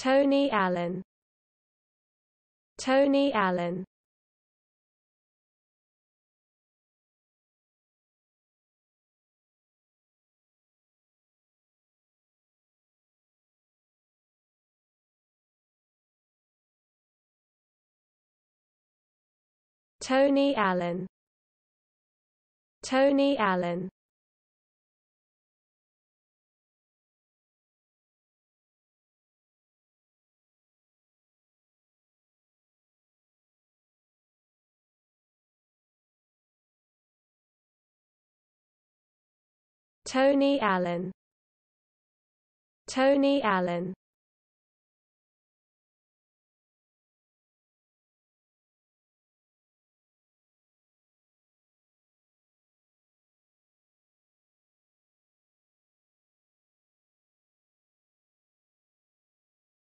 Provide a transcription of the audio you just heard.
Tony Allen. Tony Allen. Tony Allen. Tony Allen Tony Allen. Tony Allen